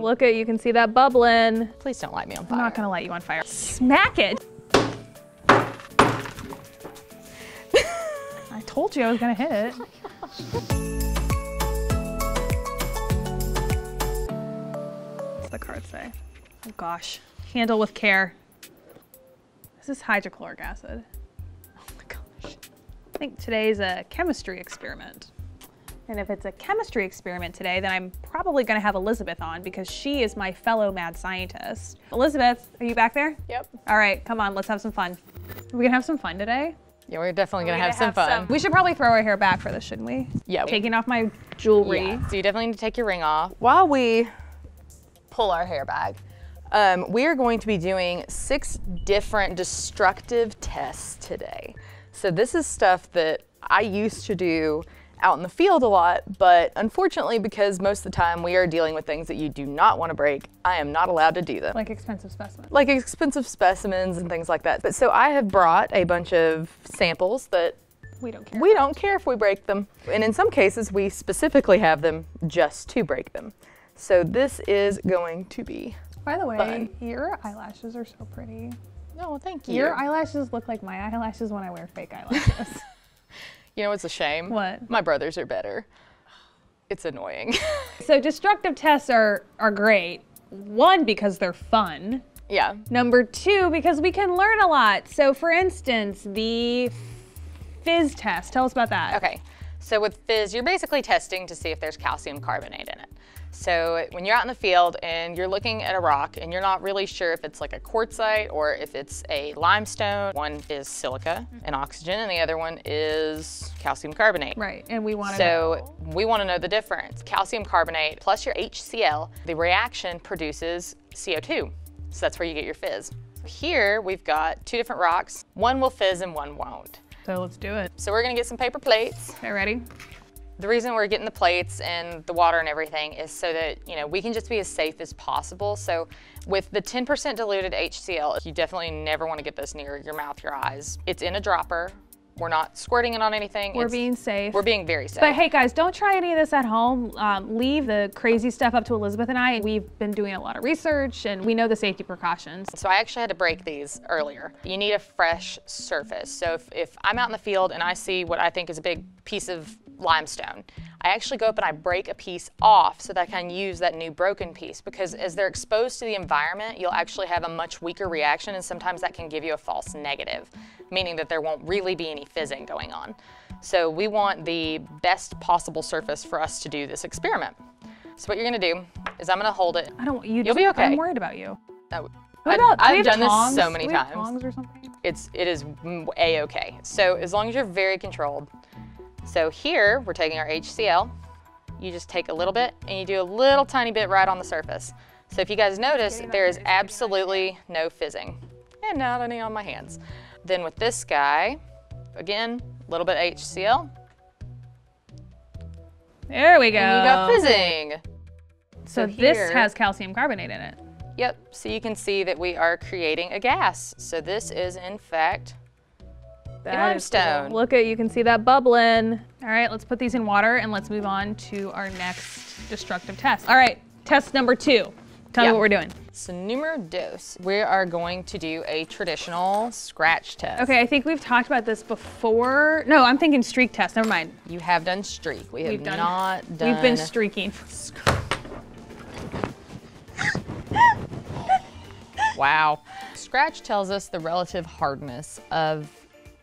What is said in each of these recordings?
Look at, you can see that bubbling. Please don't light me on fire. I'm not gonna light you on fire. Smack it. I told you I was gonna hit oh it. What's the card say? Oh gosh. Handle with care. This is hydrochloric acid. Oh my gosh. I think today's a chemistry experiment. And if it's a chemistry experiment today, then I'm probably gonna have Elizabeth on because she is my fellow mad scientist. Elizabeth, are you back there? Yep. All right, come on, let's have some fun. Are we gonna have some fun today? Yeah, we're definitely gonna, We're have some fun. We should probably throw our hair back for this, shouldn't we? Yeah. Taking off my jewelry. Yeah, So you definitely need to take your ring off. While we pull our hair back, um, we are going to be doing six different destructive tests today. So this is stuff that I used to do out in the field a lot, but unfortunately, because most of the time we are dealing with things that you do not want to break, I am not allowed to do them. Like expensive specimens. like expensive specimens and things like that. But so I have brought a bunch of samples that We don't care. we don't care if we break them. And in some cases, we specifically have them just to break them. So this is going to be. By the way, fun. your eyelashes are so pretty. No, Oh, thank you. Your eyelashes look like my eyelashes when I wear fake eyelashes. you know what's a shame? What? My brothers are better. It's annoying. so destructive tests are are great. One because they're fun. yeah. Number two because we can learn a lot. So for instance, the fizz test. Tell us about that. Okay. So with fizz, you're basically testing to see if there's calcium carbonate in it. So when you're out in the field and you're looking at a rock and you're not really sure if it's like a quartzite or if it's a limestone, one is silica mm-hmm. and oxygen and the other one is calcium carbonate. Right. And we want to So we want to know the difference. Calcium carbonate plus your HCl, the reaction produces CO2. So that's where you get your fizz. Here we've got two different rocks. One will fizz and one won't. So let's do it. So we're gonna get some paper plates. Okay, ready? The reason we're getting the plates and the water and everything is so that, you know, we can just be as safe as possible. So with the 10% diluted HCl, you definitely never want to get this near your mouth, your eyes. It's in a dropper. We're not squirting it on anything. We're It's- being safe. We're being very safe. But hey guys, don't try any of this at home. Um, leave the crazy stuff up to Elizabeth and I. We've been doing a lot of research and we know the safety precautions. So I actually had to break these earlier. You need a fresh surface. So if, if I'm out in the field and I see what I think is a big piece of limestone, I actually go up and I break a piece off so that I can use that new broken piece because as they're exposed to the environment, you'll actually have a much weaker reaction and sometimes that can give you a false negative, meaning that there won't really be any fizzing going on. So we want the best possible surface for us to do this experiment. So what you're gonna do is I'm gonna hold it. I don't want you. You'll be okay. I'm worried about you. Oh, What I- about? I've have done tongs? this so many Do we have times. or something. it's it is a okay. So as long as you're very controlled. So here we're taking our HCl. You just take a little bit and you do a little tiny bit right on the surface. So if you guys notice, there is absolutely no fizzing and not any on my hands. Then with this guy, again, a little bit HCl, There we go. and you got fizzing. So, So this has calcium carbonate in it. Yep, so you can see that we are creating a gas. So this is in fact That is limestone. cool. Look at you can see that bubbling. All right, let's put these in water and let's move on to our next destructive test. All right, test number two. Tell Yeah. me what we're doing. So numero dos, we are going to do a traditional scratch test. Okay, I think we've talked about this before. No, I'm thinking streak test. Never mind. You have done streak. We have We've done- not done. We've been streaking. wow. Scratch tells us the relative hardness of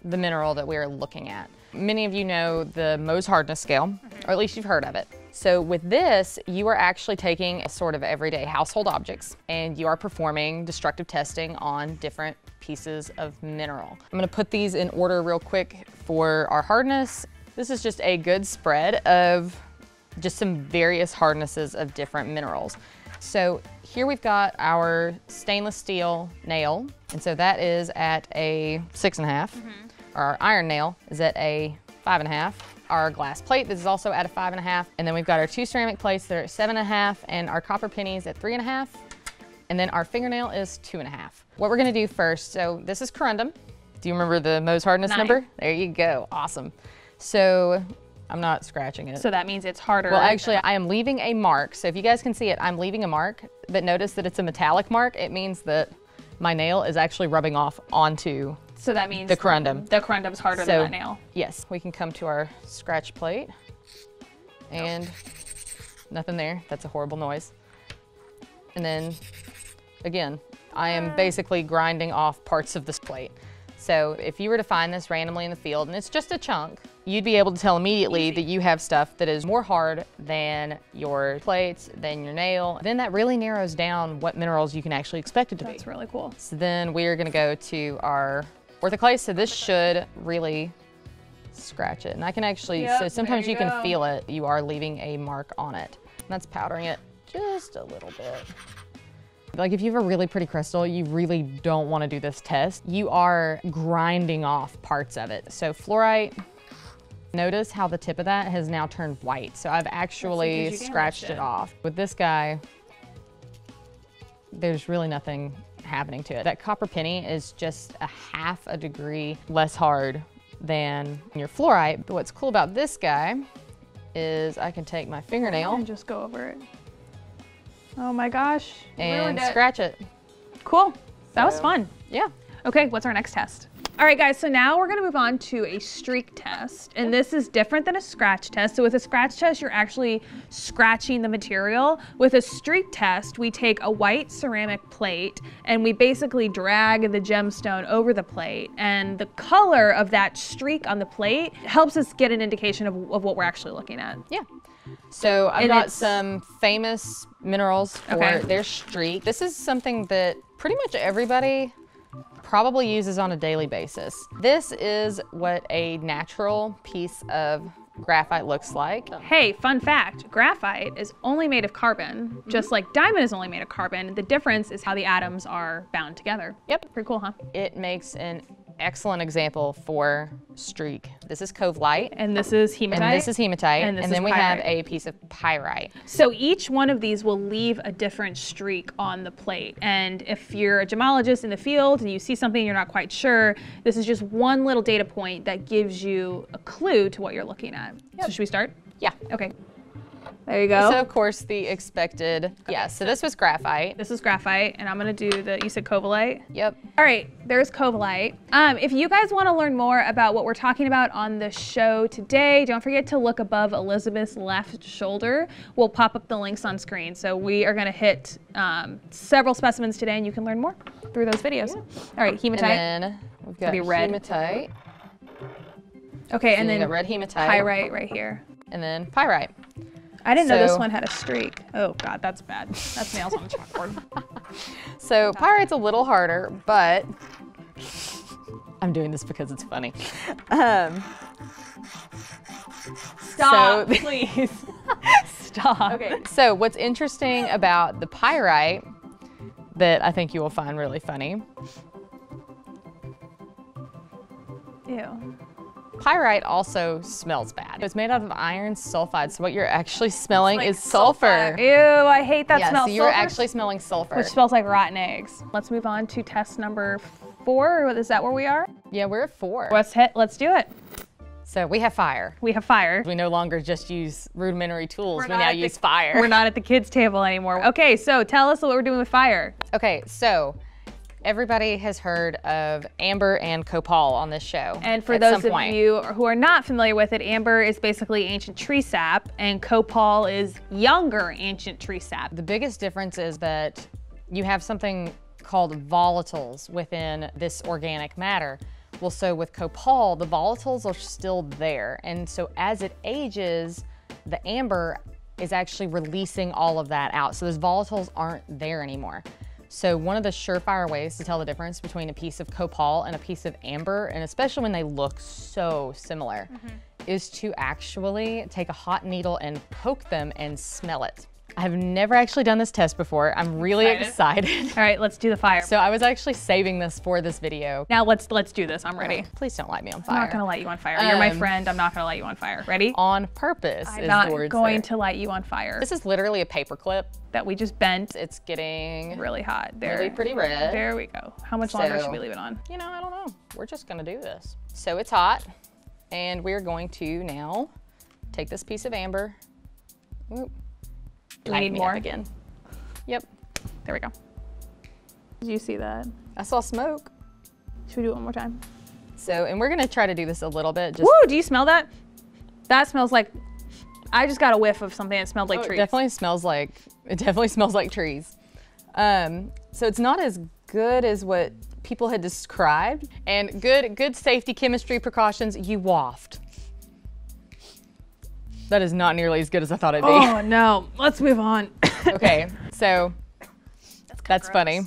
the mineral that we are looking at. Many of you know the Mohs hardness scale, or at least you've heard of it. So with this, you are actually taking a sort of everyday household objects and you are performing destructive testing on different pieces of mineral. I'm gonna put these in order real quick for our hardness. This is just a good spread of just some various hardnesses of different minerals. So here we've got our stainless steel nail, and so that is at a six and a half. Mm-hmm. Our iron nail is at a five and a half. Our glass plate, this is also at a five and a half. And then we've got our two ceramic plates that are at seven and a half, and our copper pennies at three and a half. And then our fingernail is two and a half. What we're gonna do first, so this is corundum. Do you remember the Mohs hardness Nine. number? There you go, awesome. So I'm not scratching it. So that means it's harder. well, actually, I am leaving a mark. So if you guys can see it, I'm leaving a mark. But notice that it's a metallic mark. It means that my nail is actually rubbing off onto. So that means the corundum. The corundum's harder So than that nail. yes, we can come to our scratch plate, and nothing there. That's a horrible noise. And then, again, I am ah. basically grinding off parts of this plate. So if you were to find this randomly in the field and it's just a chunk, you'd be able to tell immediately that you have stuff that is more hard than your plates, than your nail. Then that really narrows down what minerals you can actually expect it to be. That's really cool. So then we are gonna go to our orthoclase. So this should really scratch it. And I can actually, Yep, so sometimes you you can feel it. You are leaving a mark on it. And that's powdering it just a little bit. Like if you have a really pretty crystal, you really don't wanna do this test. You are grinding off parts of it. So fluorite, notice how the tip of that has now turned white. So I've actually scratched it it. off. With this guy, there's really nothing happening to it. That copper penny is just a half a degree less hard than your fluorite. But what's cool about this guy is I can take my fingernail And just go over it. Oh my gosh. and ruined it. scratch it. Cool. That was fun. Yeah. Okay, what's our next test? All right, guys, so now we're gonna move on to a streak test. And this is different than a scratch test. So with a scratch test, you're actually scratching the material. With a streak test, we take a white ceramic plate and we basically drag the gemstone over the plate. And the color of that streak on the plate helps us get an indication of, of what we're actually looking at. Yeah. So I've And got some famous minerals for Okay. their streak. This is something that pretty much everybody probably uses on a daily basis. This is what a natural piece of graphite looks like. Hey, fun fact graphite is only made of carbon, just like diamond is only made of carbon. The difference is how the atoms are bound together. Yep. Pretty cool, huh? It makes an excellent example for streak. This is covellite. And this is hematite. And this is hematite. And this then we have a piece of pyrite. So each one of these will leave a different streak on the plate. And if you're a gemologist in the field and you see something you're not quite sure, this is just one little data point that gives you a clue to what you're looking at. So should we start? Yeah. Okay. There you go. So of course the expected, yeah, so this was graphite. this is graphite, and I'm gonna do the, you said covellite? Yep. All right, there's Covellite. Um, if you guys want to learn more about what we're talking about on the show today, don't forget to look above Elizabeth's left shoulder. We'll pop up the links on screen. So we are going to hit um, several specimens today, and you can learn more through those videos. All right, hematite. And then we've got be red. hematite. okay, and And then then red hematite. pyrite right here. And then pyrite. I didn't know this one had a streak. Oh God, that's bad. That's nails on the chalkboard. So pyrite's a little harder, but I'm doing this because it's funny. Um, Stop, So- please. Stop. okay, so what's interesting about the pyrite that I think you will find really funny, Ew. Pyrite also smells bad. It's made out of iron sulfide, so what you're actually smelling Like is sulfur. Ew, I hate that Yeah, smell. so you're Sulfur actually smelling sulfur. which smells like rotten eggs. Let's move on to test number four. Is that where we are? yeah, we're at four. Let's hit. Let's do it. So we have fire. We have fire. We no longer just use rudimentary tools. We're we now at the- use fire. We're not at the kids' table anymore. Okay, so tell us what we're doing with fire. Okay, so everybody has heard of amber and copal on this show. And for those of point. you who are not familiar with it, amber is basically ancient tree sap, and copal is younger ancient tree sap. The biggest difference is that you have something called volatiles within this organic matter. Well, so with copal, the volatiles are still there. And so as it ages, the amber is actually releasing all of that out. So those volatiles aren't there anymore. So one of the surefire ways to tell the difference between a piece of copal and a piece of amber, and especially when they look so similar, mm-hmm. is to actually take a hot needle and poke them and smell it. I have never actually done this test before. I'm really Excited? excited. All right, let's do the fire. so I was actually saving this for this video. now let's let's do this. I'm ready. Please don't light me on fire. I'm not gonna light you on fire. You're my Um, friend. I'm not gonna light you on fire. Ready? on purpose I'm is not going there. to light you on fire. This is literally a paperclip that we just bent It's getting really hot. There. really pretty red. There we go. How much longer So- should we leave it on? you know, I don't know. We're just gonna do this. So it's hot, and we're going to now take this piece of amber. Oop, Do we light need me up more? again? Yep, There we go. Did you see that? I saw smoke. Should we do it one more time? So, and we're gonna try to do this a little bit. Just Woo! Do you smell that? That smells like. I just got a whiff of something that smelled like Oh, it trees. definitely smells like it definitely smells like trees. Um, so it's not as good as what people had described. And good good safety chemistry precautions. You waft. That is not nearly as good as I thought it'd be. Oh no! Let's move on. okay, so that's funny.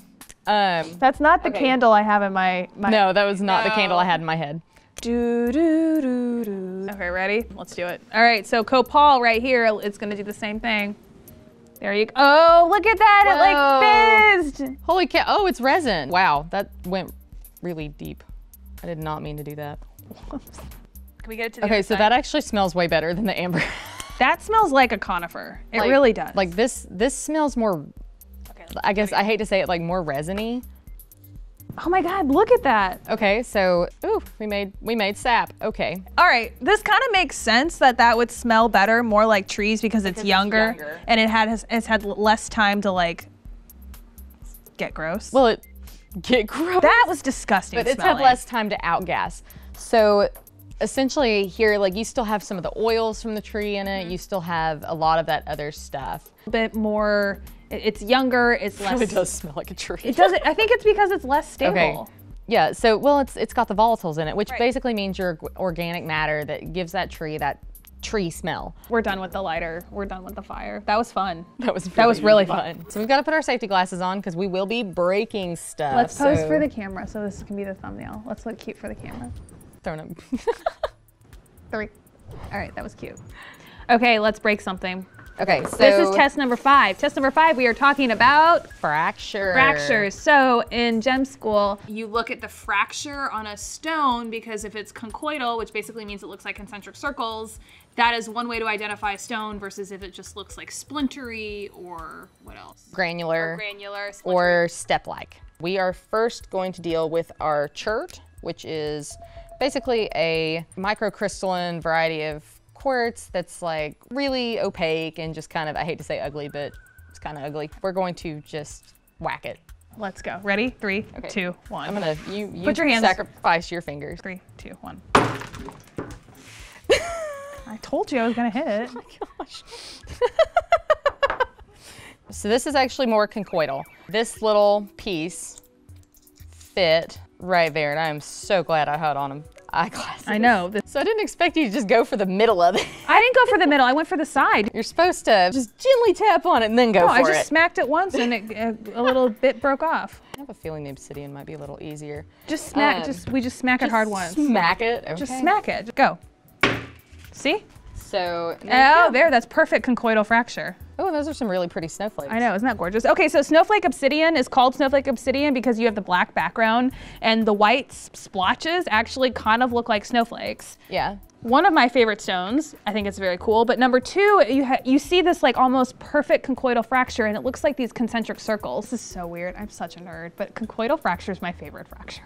Um, That's not the Okay. candle I have in my. my no, that was not the candle I had in my head. Do, do, do, do. Okay, ready? Let's do it. All right, so Copal right here, it's gonna do the same thing. There you go. Oh, look at that! It like fizzed. Holy cow! Oh, it's resin. Wow, that went really deep. I did not mean to do that. Can we get it to the Okay, so side? that actually smells way better than the amber. that smells like a conifer. It Like- really does. Like this, this smells more. Okay, I guess I hate to say it, like more resiny. oh my God, look at that. Okay, so ooh, we made we made sap. Okay, All right, this kind of makes sense that that would smell better, more like trees because, it's, it's younger, younger. and it had it's had less time to like get gross. well it get gross, that was disgusting. but it's had less time to outgas. So essentially here, like you still have some of the oils from the tree in Mm-hmm. it. You still have a lot of that other stuff. a bit more. It's younger. It's less. It does smell like a tree. It doesn't. I think it's because it's less stable. Okay. Yeah, so well, it's it's got the volatiles in it, which Right. basically means your organic matter that gives that tree that tree smell. We're done with the lighter. We're done with the fire. That was fun. That was That was really fun. So we've got to put our safety glasses on because we will be breaking stuff. Let's pose so- for the camera so this can be the thumbnail. Let's look cute for the camera. Throwing up. Three. All right, that was cute. Okay, let's break something. okay, so This is test number five. Test number five, we are talking about fracture. fractures. So in gem school, you look at the fracture on a stone because if it's conchoidal, which basically means it looks like concentric circles, that is one way to identify a stone versus if it just looks like splintery or what else? Granular Granular, splintery. or step-like. We are first going to deal with our chert, which is basically a microcrystalline variety of quartz that's like really opaque and just kind of, I hate to say ugly, but it's kind of ugly. We're going to just whack it. Let's go. Ready? Three, Okay. two, one. I'm gonna, you, you Put your hands- sacrifice your fingers. Three, two, one. I told you I was gonna hit it. Oh gosh. so this is actually more conchoidal. This little piece fit right there, and I am so glad I had on them eyeglasses. I know. So I didn't expect you to just go for the middle of it. I didn't go for the middle. I went for the side. You're supposed to just gently tap on it and then go No, I just it. smacked it once and it, a, a little bit broke off. I have a feeling the obsidian might be a little easier. Just smack. Um, just we just smack it hard once. Smack it. Okay. Just smack it. Go. See? So. Oh, there. That's perfect conchoidal fracture. Oh, those are some really pretty snowflakes. I know, isn't that gorgeous? Okay, so snowflake obsidian is called snowflake obsidian because you have the black background and the white splotches actually kind of look like snowflakes. Yeah. One of my favorite stones. I think it's very cool. But number two, you you see this like almost perfect conchoidal fracture, and it looks like these concentric circles. This is so weird. I'm such a nerd, but conchoidal fracture is my favorite fracture.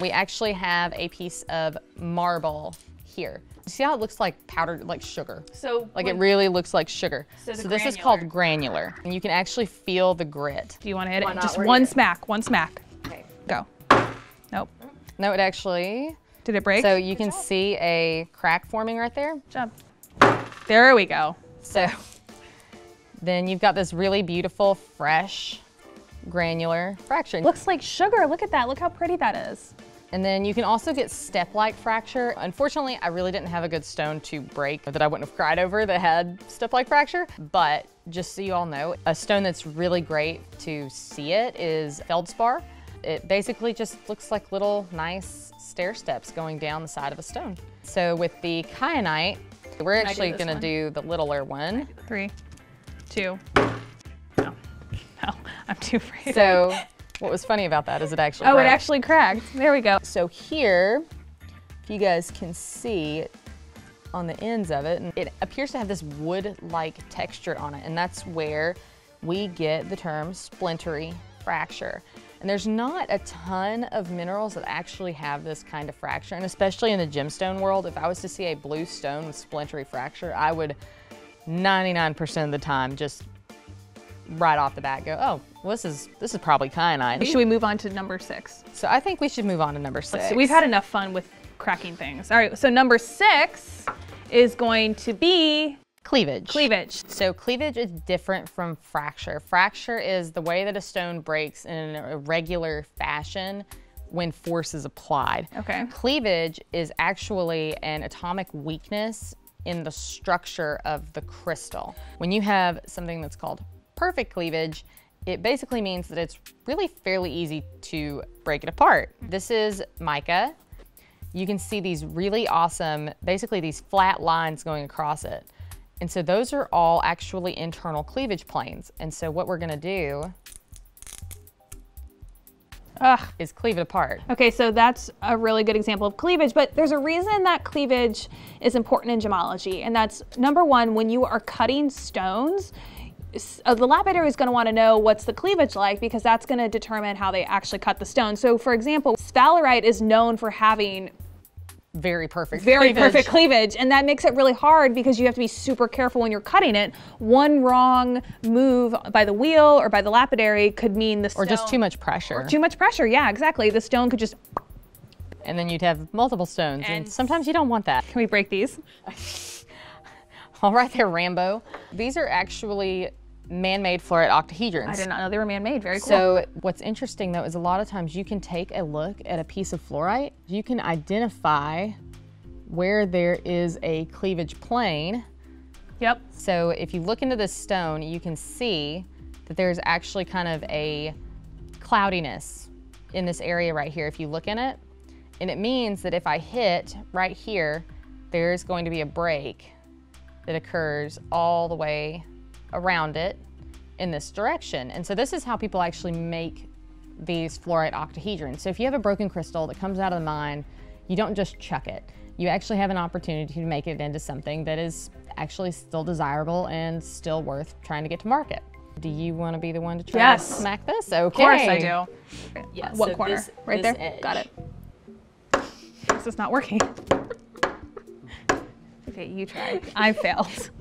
We actually have a piece of marble here. See how it looks like powdered, like sugar? So Like it really looks like sugar. So the this is called granular. And you can actually feel the grit. Do you want to hit Why it? not? Just We're one here. smack. One smack. Okay. Go. Nope. No, it actually, Did it break? so you can see a crack forming right there. Jump. There we go. So then you've got this really beautiful, fresh, granular fracture. Looks like sugar. Look at that. Look how pretty that is. And then you can also get step-like fracture. Unfortunately, I really didn't have a good stone to break that I wouldn't have cried over that had step-like fracture. But just so you all know, a stone that's really great to see it is feldspar. It basically just looks like little nice stair steps going down the side of a stone. So with the kyanite, we're actually this gonna one? do the littler one. Three, two. No, no, I'm too afraid. So what was funny about that is it actually oh, it actually cracked. There we go. So here, if you guys can see on the ends of it, and it appears to have this wood-like texture on it, and that's where we get the term splintery fracture. And there's not a ton of minerals that actually have this kind of fracture. And especially in the gemstone world, if I was to see a blue stone with splintery fracture, I would 99% of the time just right off the bat go, oh, well, this is this is probably kyanite. Should we move on to number six? So I think we should move on to number 6 So we've had enough fun with cracking things. All right, so number six is going to be cleavage. cleavage. So cleavage is different from fracture. Fracture is the way that a stone breaks in an irregular fashion when force is applied. Okay. Cleavage is actually an atomic weakness in the structure of the crystal. When you have something that's called perfect cleavage, it basically means that it's really fairly easy to break it apart. Mm-hmm. This is mica. You can see these really awesome, basically these flat lines going across it. And so those are all actually internal cleavage planes. And so what we're gonna do Ugh. is cleave it apart. Okay, so that's a really good example of cleavage, but there's a reason that cleavage is important in gemology, and that's number one, when you are cutting stones, uh, the lapidary is going to want to know what's the cleavage like because that's going to determine how they actually cut the stone. So, for example, sphalerite is known for having Very perfect. very cleavage. perfect cleavage, and that makes it really hard because you have to be super careful when you're cutting it. One wrong move by the wheel or by the lapidary could mean the stone, Or just too much pressure. too much pressure. Yeah, exactly. The stone could just. and then you'd have multiple stones. And, And- sometimes you don't want that. Can we break these? All right there, Rambo. These are actually man-made fluorite octahedrons. I did not know they were man-made. Very cool. So what's interesting though is a lot of times you can take a look at a piece of fluorite, you can identify where there is a cleavage plane. yep. So if you look into this stone, you can see that there's actually kind of a cloudiness in this area right here if you look in it. And it means that if I hit right here, there's going to be a break that occurs all the way around it in this direction. And so this is how people actually make these fluorite octahedrons. So if you have a broken crystal that comes out of the mine, you don't just chuck it. You actually have an opportunity to make it into something that is actually still desirable and still worth trying to get to market. Do you want to be the one to try Yes. to smack this? Okay. Of course I do. Yeah, What so corner? this- right this there? edge. Got it. This is not working. Okay, you try. I failed.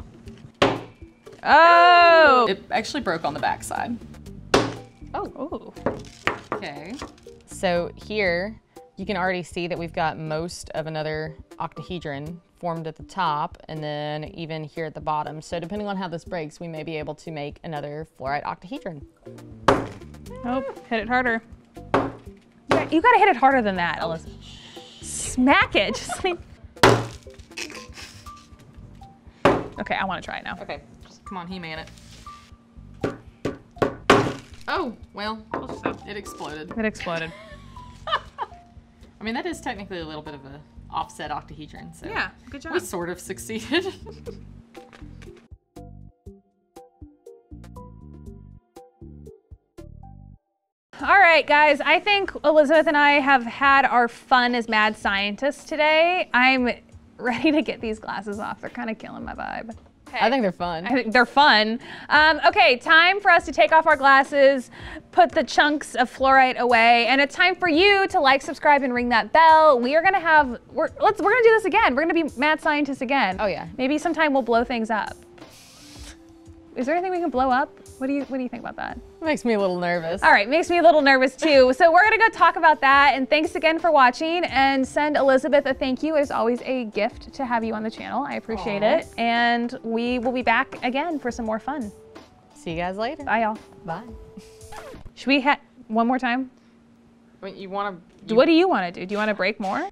Oh! It actually broke on the backside. Oh. Oh. Okay. So here you can already see that we've got most of another octahedron formed at the top and then even here at the bottom. So depending on how this breaks, we may be able to make another fluorite octahedron. Nope. Hit it harder. Yeah, you gotta hit it harder than that, Alyssa. Smack it. Just like. Okay, I want to try it now. Okay, just come on, He-Man it. Oh, well, it exploded. It exploded. I mean, that is technically a little bit of a offset octahedron, so Yeah, good job. we sort of succeeded. All right, guys, I think Elizabeth and I have had our fun as mad scientists today. I'm ready to get these glasses off. They're kind of killing my vibe. I think they're fun. I think they're fun. Um, okay, time for us to take off our glasses, put the chunks of fluorite away, and it's time for you to like, subscribe, and ring that bell. We are gonna have we're let's we're gonna do this again. We're gonna be mad scientists again. Oh, yeah. Maybe sometime we'll blow things up. Is there anything we can blow up? What do you what do you think about that? Makes me a little nervous. All right, makes me a little nervous too. So we're gonna go talk about that. And thanks again for watching. And send Elizabeth a thank you. It is always a gift to have you on the channel. I appreciate Aw. it. And we will be back again for some more fun. See you guys later. Bye, y'all. Bye. Should we ha- one more time? I mean, you want to. What do you want to do? Do you want to break more?